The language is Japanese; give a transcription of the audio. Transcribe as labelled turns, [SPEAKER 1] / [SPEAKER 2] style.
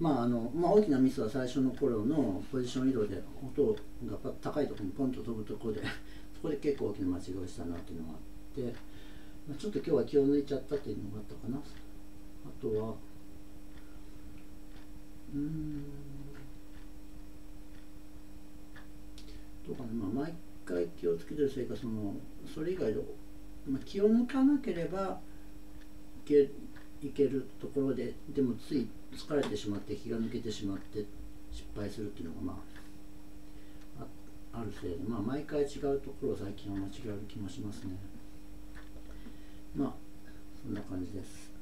[SPEAKER 1] まああのまあ、大きなミスは最初の頃のポジション移動で音が高いところにポンと飛ぶところで そこで結構大きな間違いをしたなっていうのがあって、まあ、ちょっと今日は気を抜いちゃったっていうのがあったかな。あとはうん。どうかな、まあ、毎回気をつけてるせいかそのそれ以外で、まあ、気を抜かなければけいけるところででもつい疲れてしまって気が抜けてしまって失敗するっていうのがまああるせいでまあ毎回違うところを最近は間違える気もしますね。まあそんな感じです。